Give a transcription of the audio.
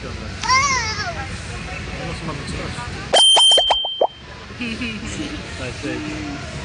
discovered. Oh! I see.